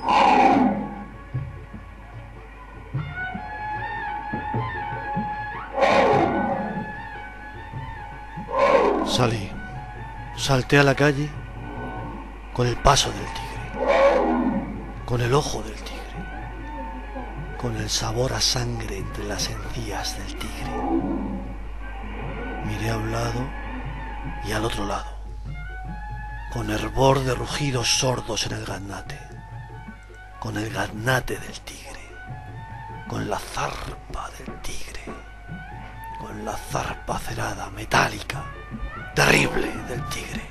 Oh. Salí. Salté a la calle con el paso del tigre, con el ojo del tigre, con el sabor a sangre entre las encías del tigre. Miré a un lado y al otro lado, con hervor de rugidos sordos en el gaznate, con el gaznate del tigre, con la zarpa del tigre, con la zarpa cerada, metálica, terrible del tigre.